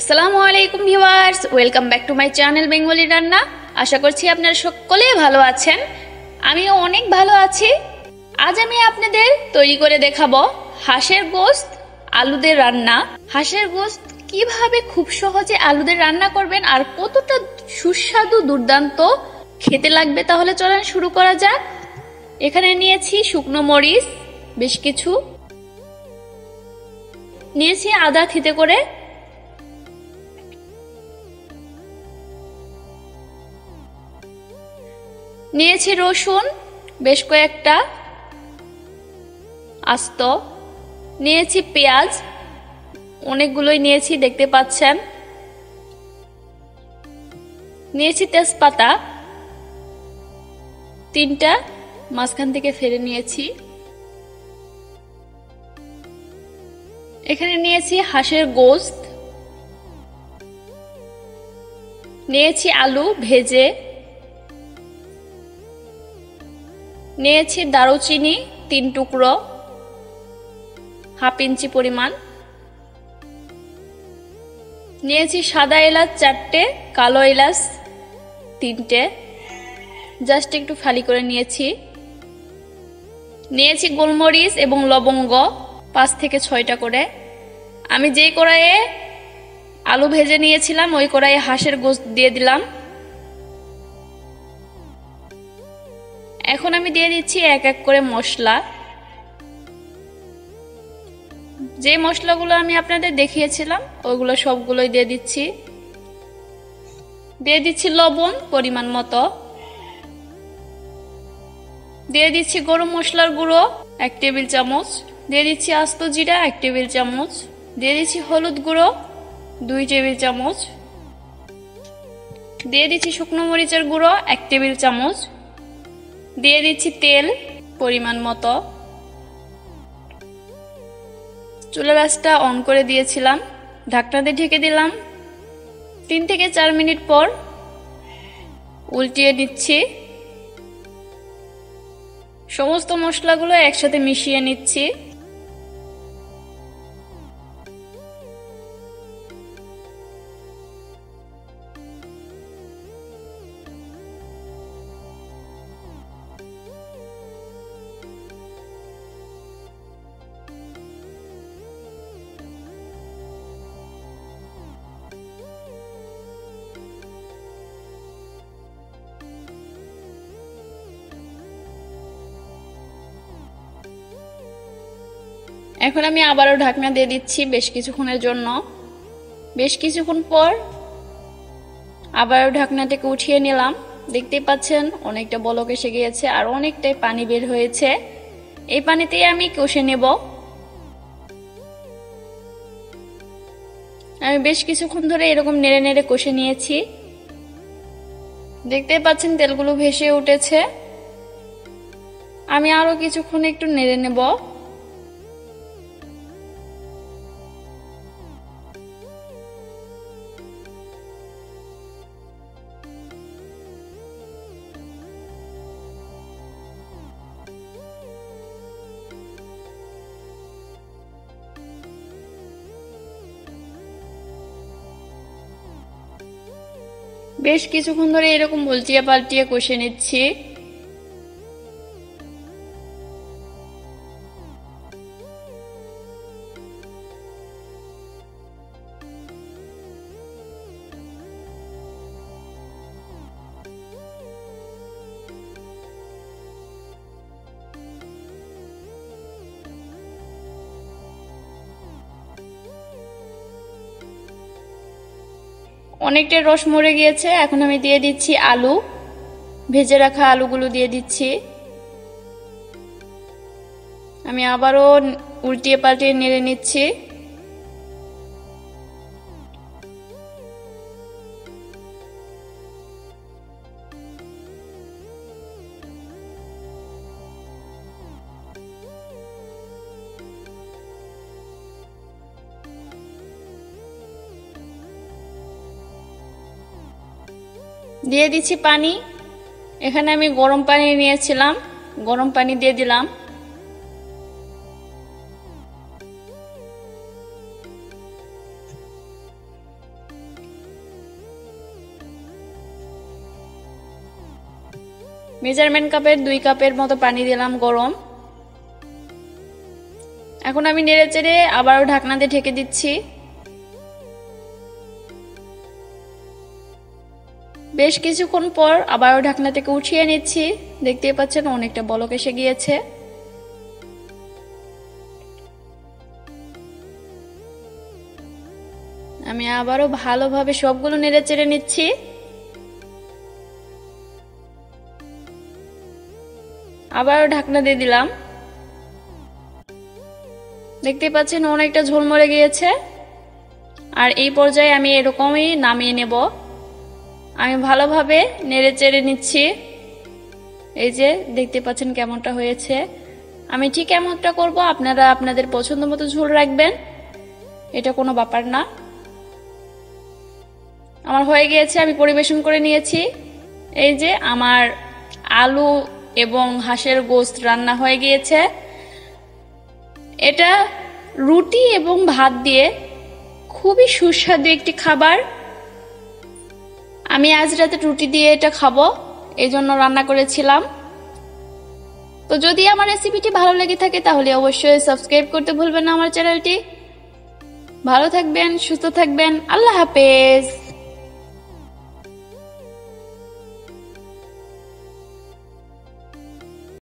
আসসালামু আলাইকুম viewers, welcome back to my channel Bengali রান্না। আশা করছি আপনারা সকলেই ভালো আছেন, আমিও অনেক ভালো আছি। আজ আমি আপনাদের তৈরি করে দেখাবো হাঁসের গোস্ত আলুদের রান্না। হাঁসের গোস্ত কীভাবে খুব সহজে আলুদের রান্না করবেন আর কতটা সুস্বাদু, দুর্দান্ত, খেতে লাগবে তাহলে চলেন শুরু করা যাক। এখানে নিয়েছি শুকনো মরিচ, বেশ কিছু। নিয়েছি আদা থিতে করে নিয়েছি রসুন, বেশ কয়েকটা আস্ত। নিয়েছি পেঁয়াজ, অনেকগুলোই নিয়েছি, দেখতে পাচ্ছেন। নিয়েছি তেজপাতা, তিনটা, মাঝখান থেকে ফেলে নিয়েছি। এখানে নিয়েছি হাঁসের গোস্ত। নিয়েছি আলু ভেজে। নিয়েছি দারুচিনি, তিন টুকরো, হাফ ইঞ্চি পরিমাণ। নিয়েছি সাদা এলাচ চারটে, কালো এলাচ তিনটে। জাস্ট একটু ফালি করে নিয়েছি। নিয়েছি গোলমরিচ এবং লবঙ্গ, পাঁচ থেকে ছয়টা করে। আমি যেই কড়াইয়ে আলু ভেজে নিয়েছিলাম, ওই কড়াইয়ে হাঁসের গোস্ত দিয়ে দিলাম। এখন আমি দিয়ে দিচ্ছি এক এক করে মশলা। যে মশলাগুলো আমি আপনাদের দেখিয়েছিলাম ওইগুলো সবগুলোই দিয়ে দিচ্ছি। দিয়ে দিচ্ছি লবণ পরিমাণ মতো। দিয়ে দিচ্ছি গরম মশলার গুঁড়ো, এক টেবিল চামচ। দিয়ে দিচ্ছি আস্ত জিরা, এক টেবিল চামচ। দিয়ে দিচ্ছি হলুদ গুঁড়ো, দুই টেবিল চামচ। দিয়ে দিচ্ছি শুকনো মরিচের গুঁড়ো, এক টেবিল চামচ। দিয়ে দিচ্ছি তেল, পরিমাণ মতো। চুলা গাছটা অন করে দিয়েছিলাম, ঢাকনা দিয়ে ঢেকে দিলাম। তিন থেকে চার মিনিট পর উল্টিয়ে নিচ্ছি। সমস্ত মশলাগুলো একসাথে মিশিয়ে নিচ্ছি। এখন আমি আবারও ঢাকনা দিয়ে দিচ্ছি বেশ কিছুক্ষণের জন্য। বেশ কিছুক্ষণ পর আবারও ঢাকনাটাকে উঠিয়ে নিলাম। দেখতেই পাচ্ছেন, অনেকটা বলক এসে গিয়েছে আর অনেকটাই পানি বের হয়েছে। এই পানিতেই আমি কষে নেব। আমি বেশ কিছুক্ষণ ধরে এরকম নেড়ে নেড়ে কষে নিয়েছি। দেখতেই পাচ্ছেন, তেলগুলো ভেসে উঠেছে। আমি আরও কিছুক্ষণ একটু নেড়ে নেব। বেশ কিছুক্ষণ ধরে এরকম উল্টিয়ে পাল্টিয়ে কষে নিচ্ছি। অনেকটাই রস মরে গিয়েছে। এখন আমি দিয়ে দিচ্ছি আলু। ভেজে রাখা আলুগুলো দিয়ে দিচ্ছি। আমি আবারও উল্টিয়ে পাল্টিয়ে নেড়ে নিচ্ছি। দিয়ে দিচ্ছি পানি। এখানে আমি গরম পানি নিয়েছিলাম। গরম পানি দিয়ে দিলাম। মেজারমেন্ট কাপের দুই কাপের মতো পানি দিলাম গরম। এখন আমি নেড়ে চেড়ে আবারও ঢাকনা দিয়ে ঢেকে দিচ্ছি। বেশ কিছুক্ষণ পর আবারও ঢাকনা থেকে উঠিয়ে নিচ্ছি। দেখতেই পাচ্ছেন অনেকটা বলক এসে গিয়েছে। আমি আবারও ভালোভাবে সবগুলো নেড়ে চেড়ে নিচ্ছি। আবারও ঢাকনা দিয়ে দিলাম। দেখতে পাচ্ছেন অনেকটা ঝোল মরে গিয়েছে। আর এই পর্যায়ে আমি এরকমই নামিয়ে নেব। আমি ভালোভাবে নেড়ে চেড়ে নিচ্ছি। এই যে, দেখতে পাচ্ছেন কেমনটা হয়েছে। আমি ঠিক এমনটা করব, আপনারা আপনাদের পছন্দ মতো ঝোল রাখবেন। এটা কোনো ব্যাপার না। আমার হয়ে গিয়েছে, আমি পরিবেশন করে নিয়েছি। এই যে, আমার আলু এবং হাঁসের গোস্ত রান্না হয়ে গিয়েছে। এটা রুটি এবং ভাত দিয়ে খুবই সুস্বাদু একটি খাবার। আমি আজ রাতে রুটি দিয়ে এটা খাব এই জন্য রান্না করেছিলাম। তো যদি আমার রেসিপিটি ভালো লেগে থাকে, তাহলে অবশ্যই সাবস্ক্রাইব করতে ভুলবেন না আমার চ্যানেলটি ভালো থাকবেন, সুস্থ থাকবেন, আল্লাহ হাফেজ।